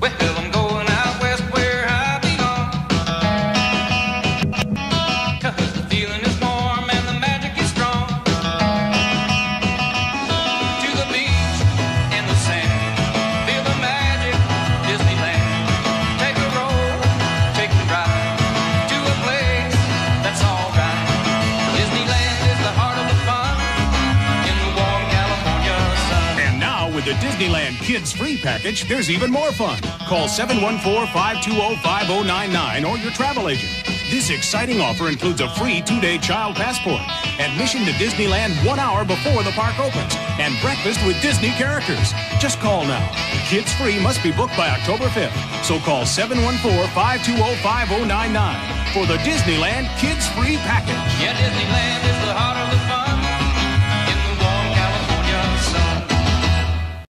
Well, Disneyland Kids Free Package, there's even more fun. Call 714-520-5099 or your travel agent. This exciting offer includes a free two-day child passport, admission to Disneyland one hour before the park opens, and breakfast with Disney characters. Just call now. Kids Free must be booked by October 5th, so call 714-520-5099 for the Disneyland Kids Free